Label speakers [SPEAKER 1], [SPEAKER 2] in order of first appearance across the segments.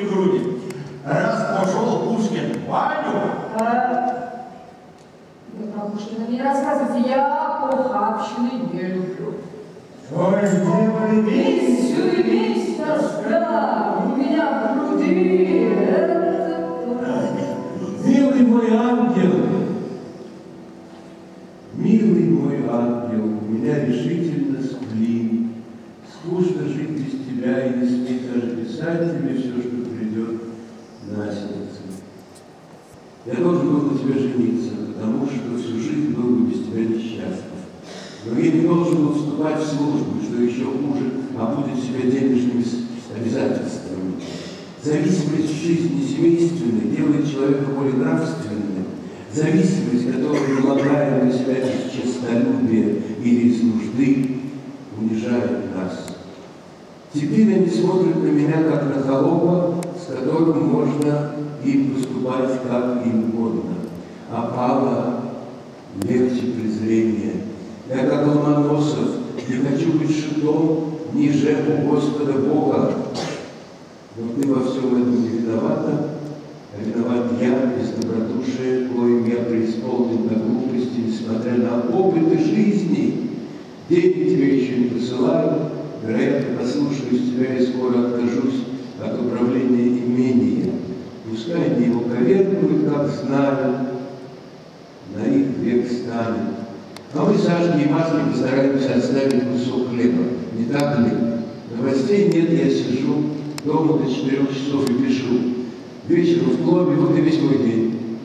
[SPEAKER 1] и груди. Раз пошел Пушкин в баню,
[SPEAKER 2] А, Вы про Пушкина мне рассказывайте, я похабщины не люблю.
[SPEAKER 1] ой,
[SPEAKER 2] и весь тоска у меня в груди. Это то.
[SPEAKER 3] Милый мой ангел, милый мой ангел, меня решительно сплин. Скучно жить без тебя и не сметь даже писать тебе все, что придет на сердце. Я должен был на тебя жениться, потому что всю жизнь был бы без тебя несчастлив. Но я не должен был службу, что еще хуже, обудить себя денежными обязательствами. Зависимость жизни семейственной делает человека более нравственным. Зависимость, которая, налагая на себя из честолюбия или из нужды, унижает нас. Теперь они смотрят на меня как на холопа, с которым можно им поступать как им угодно. А Павла легче презрения. Я как Ломоносов не хочу быть шутом ниже у Господа Бога. Но ты во всем этом не виновата, а виноват я без добродушия, коим я преисполнен на глупости, несмотря на опыты жизни. Деньги тебе еще не посылаю, вероятно, послушаюсь тебя и скоро откажусь от управления имением. Пускай они его коверкуют, как знамя, на их век станет. А мы с и Машкой постараемся оставить кусок хлеба. Не так ли? Новостей нет, я сижу дома до четырех часов и пишу. Вечером в клубе, вот и весь мой день.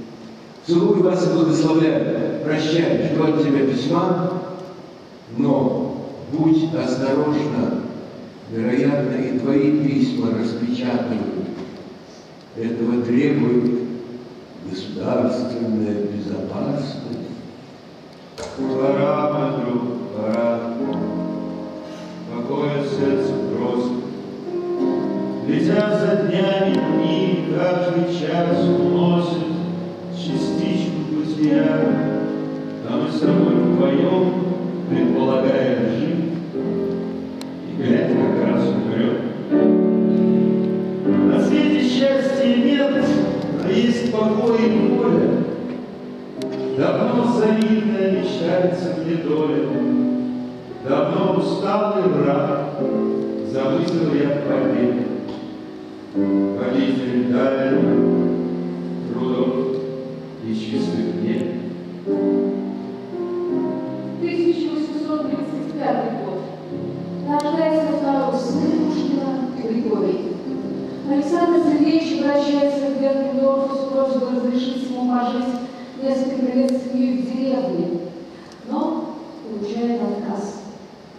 [SPEAKER 3] Целую вас и благословляю. Прощай, жду от тебя письма, но будь осторожна. Вероятно, и твои письма распечатывают. Этого требует государственная безопасность.
[SPEAKER 4] Бытия. А мы с тобой вдвоем, предполагая мне доля, Давно усталый враг, замыслил я победу. Победитель тайн, трудов и чистых нет.
[SPEAKER 2] 1835 год. Рождается второй сын Пушкина Григорий. Александр Сергеевич обращается к Бергендорфу с просьбой разрешить ему пожить несколько лет с ней в деревне, получает отказ.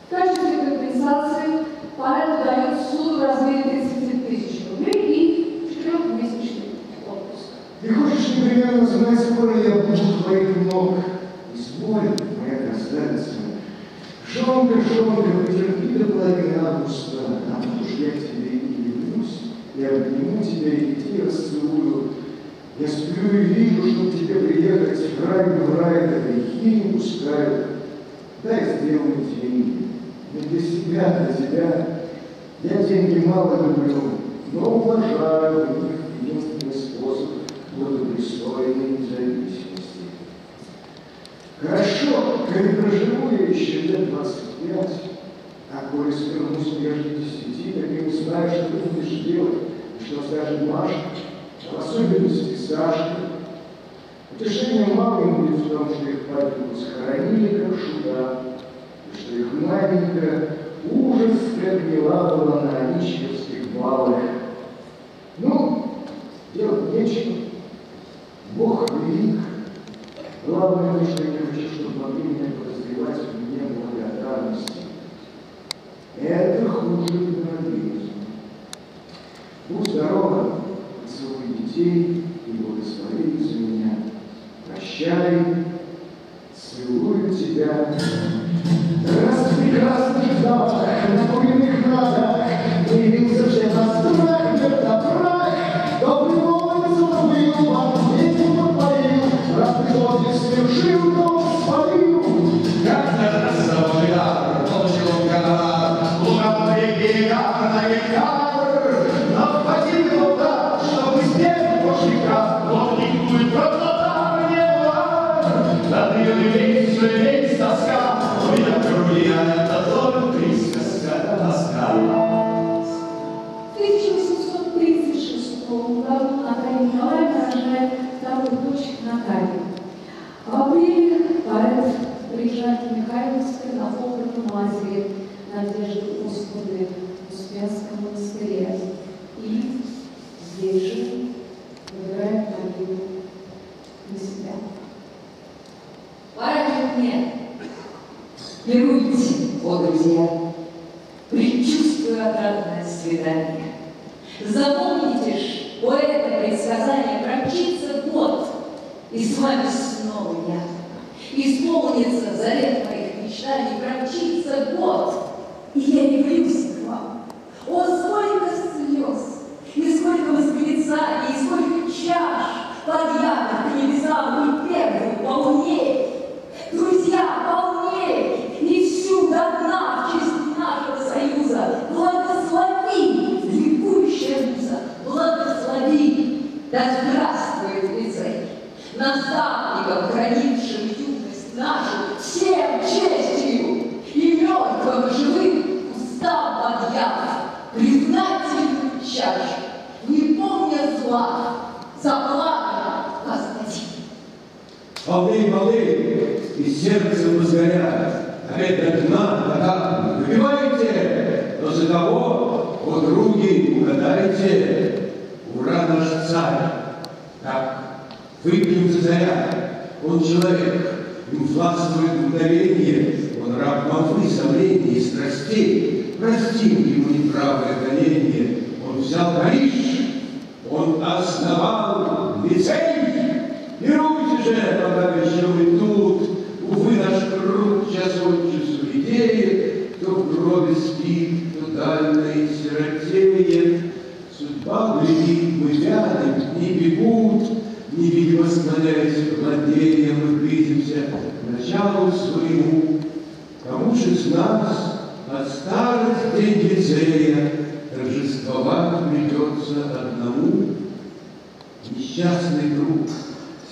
[SPEAKER 2] В качестве компенсации поэту дают суд в размере 30 тысяч рублей и четырехмесячный отпуск.
[SPEAKER 5] Ты хочешь непременно знать, скоро я буду твоих ног. Изволь, моя красавица. Жонка, жонка, потерпи до половины августа, а тут уж я к тебе и явлюсь, я обниму тебя и детей расцелую. Я сплю и вижу, что к тебе приехать в рай в рай, да грехи не пускают. Дай сделаю деньги. Не для себя, для тебя. Я деньги мало люблю, но уважаю в них единственный способ благопристойной независимости. Хорошо, коли проживу я еще лет 25, а коли свернусь прежде десяти, так и узнаю, что ты будешь делать, что скажет Маша, в особенности Сашка. Утешение малым будет в том, что их папеньку схоронили, как шута, и что их маменька ужас мила была на Аничевских балах. Ну, делать нечего. Бог велик. Главное, что я хочу, чтобы могли меня подозревать в мне благодарности. Это хуже героизма. Будь здорова, поцелуй детей и благослови за меня. Прощай,
[SPEAKER 2] приезжает в Михайловское на похороны матери Надежды Господы в Успенском монастыре. И здесь же выбирает могилу для себя.
[SPEAKER 6] Пора же мне. Мируйте, о друзья, предчувствую отрадное свидание. Запомните ж, у этого предсказания промчится год, и с вами снова я. Исполнится завет моих мечтаний, промчится год, и я явлюсь к вам. О, сколько слез, и сколько восклицаний, и сколько чаш подъятых к небесам вы первым полнее. Друзья, полнее, и всю до дна в честь нашего союза благослови, ликующая муза, благослови, да здравствует лицей, наставником, хранившим юность нашу всем честью и мертвым живым устам подъят, признательную чашу, не помня зла, за благо господин.
[SPEAKER 3] Полны, полны, и сердце возгорят, опять до дна, до дна. Выпивайте, но за кого, о други, угадайте, ура наш царь. Так, выпьем за царя, он человек, властвует мгновение, он раб молвы, сомнений и страстей. Простим ему неправое гонение, он взял Париж, он основал лицей. Владению, мы близимся к началу своему. Кому же из нас от старых день лицея Торжествовать придется одному? Несчастный друг,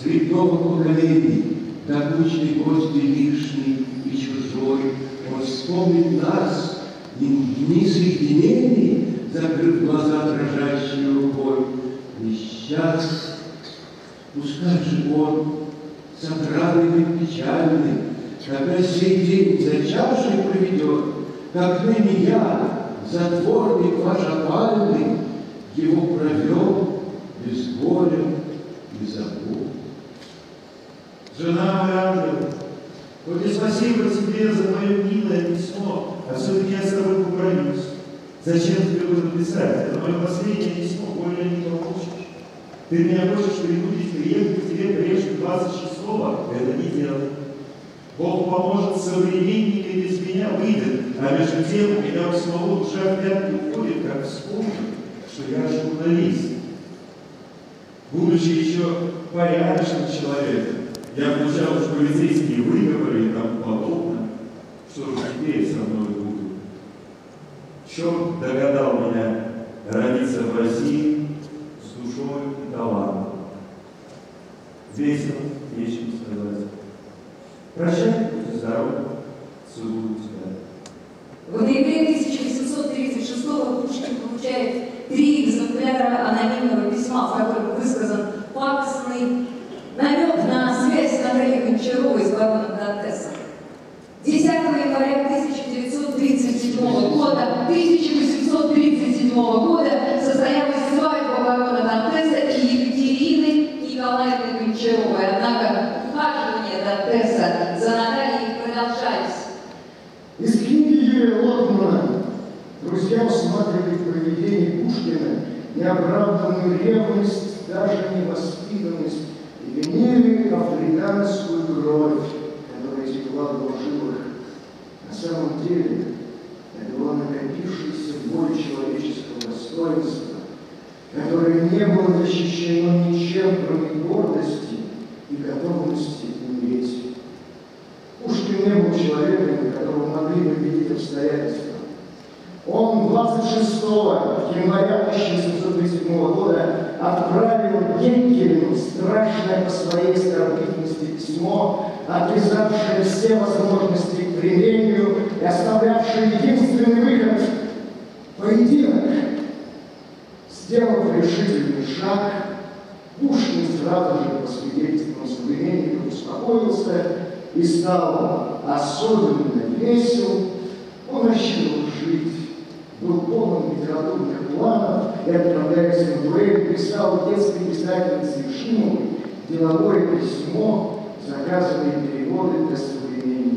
[SPEAKER 3] среди новых поколений, Докучный гости лишний и чужой, Он вспомнит нас в дни соединений, Закрыв глаза дрожащей рукой. Несчастный, пускай же он, И печальный, Когда сей день за чашей проведет, Как ныне я, затворник ваш опальный, Его провел без горя и забот.
[SPEAKER 4] Жена мой ангел, вот и спасибо тебе за мое милое письмо, а все-таки я с тобой побронюсь. Зачем тебе было писать? Это мое последнее письмо, более не получишь. Ты меня хочешь принудить приехать к тебе прежде 26-го? Это не делай. Бог поможет, современник и без меня выйдет, а между тем у меня у самого душа в уходит, как вспомню, что я журналист. Будучи еще порядочным человеком, я получал уж полицейские выговоры и тому подобное. Что же теперь со мной будет? Черт догадал меня родиться в России с душой и талантом. Весело, нечем сказать. Прощай, будьте здоровы, целую тебя.
[SPEAKER 6] В ноябре 1836 года Пушкин получает три экземпляра анонимного письма, в котором высказан пакостный намек на связь Натальи Гончаровой с бароном Дантесом. 10 января 1937 года, 1837 года состоялась Гончаровой. Однако ухаживания Дантеса за Натальей продолжались.
[SPEAKER 5] Из книги Юрия Лотмана друзья усматривали в поведении Пушкина неоправданную ревность, даже невоспитанность и винили африканскую кровь, которая текла в его. На самом деле, это была накопившаяся боль человеческого достоинства, которое не было защищено ничем, кроме гордости и готовности умереть. Пушкин не был человеком, которого могли победить обстоятельства. Он 26 января 1837 года отправил Генкелю страшное по своей оскорбительности письмо, отрезавшее все возможности к примирению и оставлявшее единственный выход – поединок. Сделав решительный шаг, сразу же по свидетельствам современников успокоился и стал особенно весел. Он рассчитывал жить, был полон литературных планов и, отправляясь в дуэль, писал детской писательнице Ишимовой деловое письмо, заказанные переводы для современников.